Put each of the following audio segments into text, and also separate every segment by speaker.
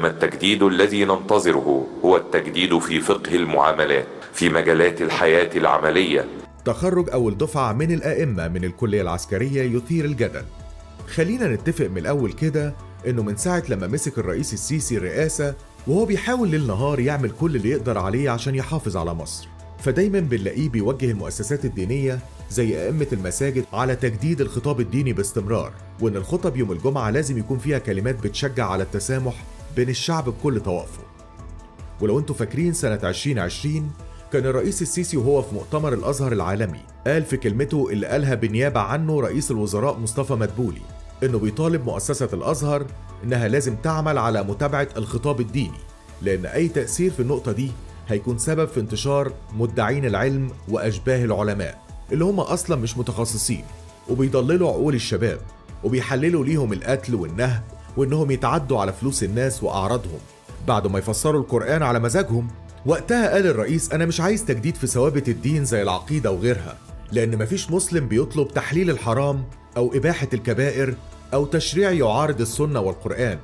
Speaker 1: ما التجديد الذي ننتظره هو التجديد في فقه المعاملات في مجالات الحياة العملية.
Speaker 2: تخرج أول دفعة من الأئمة من الكلية العسكرية يثير الجدل. خلينا نتفق من الأول كده إنه من ساعة لما مسك الرئيس السيسي الرئاسة وهو بيحاول ليل نهار يعمل كل اللي يقدر عليه عشان يحافظ على مصر. فدايما بنلاقيه بيوجه المؤسسات الدينية زي أئمة المساجد على تجديد الخطاب الديني باستمرار وإن الخطب يوم الجمعة لازم يكون فيها كلمات بتشجع على التسامح بين الشعب بكل طوائفه ولو أنتوا فاكرين سنة 2020 كان الرئيس السيسي وهو في مؤتمر الأزهر العالمي قال في كلمته اللي قالها بالنيابة عنه رئيس الوزراء مصطفى مدبولي إنه بيطالب مؤسسة الأزهر إنها لازم تعمل على متابعة الخطاب الديني لأن أي تأثير في النقطة دي هيكون سبب في انتشار مدعين العلم وأشباه العلماء اللي هم أصلا مش متخصصين وبيضللوا عقول الشباب وبيحللوا ليهم القتل والنهب وإنهم يتعدوا على فلوس الناس وأعراضهم. بعد ما يفسروا القرآن على مزاجهم وقتها قال الرئيس أنا مش عايز تجديد في ثوابت الدين زي العقيدة وغيرها لأن مفيش مسلم بيطلب تحليل الحرام أو إباحة الكبائر أو تشريع يعارض السنة والقرآن.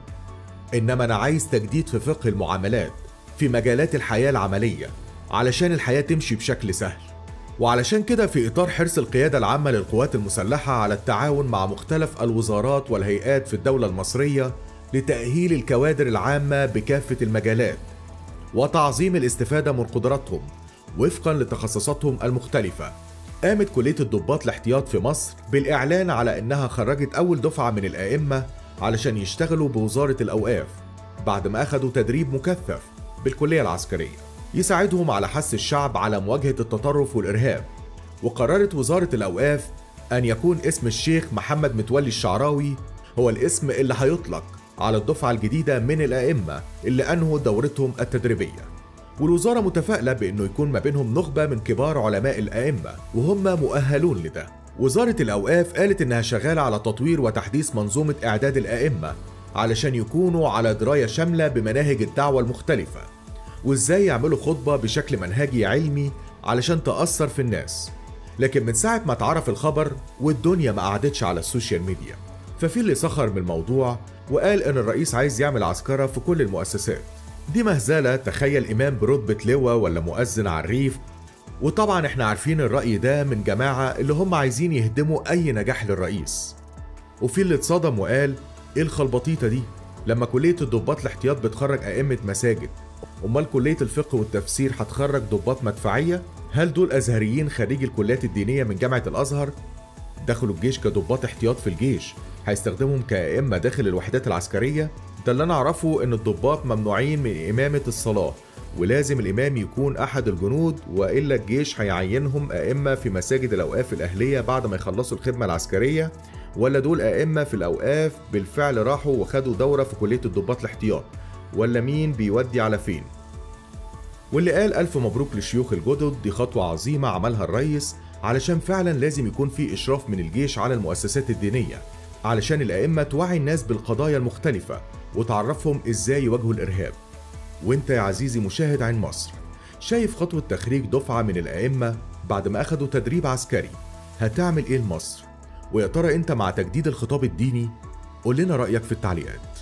Speaker 2: إنما أنا عايز تجديد في فقه المعاملات في مجالات الحياة العملية علشان الحياة تمشي بشكل سهل. وعلشان كده في إطار حرص القيادة العامة للقوات المسلحة على التعاون مع مختلف الوزارات والهيئات في الدولة المصرية لتأهيل الكوادر العامة بكافة المجالات وتعظيم الاستفادة من قدراتهم وفقا لتخصصاتهم المختلفة. قامت كلية الضباط الاحتياط في مصر بالإعلان على إنها خرجت أول دفعة من الآئمة علشان يشتغلوا بوزارة الأوقاف بعد ما أخدوا تدريب مكثف بالكلية العسكرية. يساعدهم على حث الشعب على مواجهة التطرف والإرهاب. وقررت وزارة الأوقاف أن يكون اسم الشيخ محمد متولي الشعراوي هو الاسم اللي هيطلق على الدفعة الجديدة من الأئمة اللي أنهوا دورتهم التدريبية. والوزارة متفائلة بأنه يكون ما بينهم نخبة من كبار علماء الأئمة وهم مؤهلون لده. وزارة الأوقاف قالت إنها شغالة على تطوير وتحديث منظومة إعداد الأئمة علشان يكونوا على دراية شاملة بمناهج الدعوة المختلفة. وإزاي يعملوا خطبة بشكل منهجي علمي علشان تأثر في الناس. لكن من ساعة ما اتعرف الخبر والدنيا ما قعدتش على ال social media ففي اللي سخر من الموضوع وقال إن الرئيس عايز يعمل عسكرة في كل المؤسسات. دي مهزلة تخيل إمام برتبة لواء ولا مؤذن على الريف وطبعا إحنا عارفين الرأي ده من جماعة اللي هم عايزين يهدموا أي نجاح للرئيس. وفي اللي اتصدم وقال إيه الخلبطيطة دي؟ لما كلية الضباط الاحتياط بتخرج أئمة مساجد أمال كلية الفقه والتفسير هتخرج ضباط مدفعية؟ هل دول أزهريين خريج الكليات الدينية من جامعة الأزهر؟ دخلوا الجيش كضباط احتياط في الجيش هيستخدمهم كأئمة داخل الوحدات العسكرية؟ ده اللي أنا أعرفه إن الضباط ممنوعين من إمامة الصلاة ولازم الإمام يكون أحد الجنود وإلا الجيش هيعينهم أئمة في مساجد الأوقاف الأهلية بعد ما يخلصوا الخدمة العسكرية؟ ولا دول أئمة في الأوقاف بالفعل راحوا وخدوا دورة في كلية الضباط الاحتياط ولا مين بيودي على فين واللي قال ألف مبروك للشيوخ الجدد دي خطوة عظيمة عملها الرئيس علشان فعلا لازم يكون في إشراف من الجيش على المؤسسات الدينية علشان الأئمة توعي الناس بالقضايا المختلفة وتعرفهم إزاي يواجهوا الإرهاب وإنت يا عزيزي مشاهد عين مصر شايف خطوة تخريج دفعة من الأئمة بعد ما أخدوا تدريب عسكري هتعمل إيه لمصر؟ ويا ترى أنت مع تجديد الخطاب الديني؟ قول لنا رأيك في التعليقات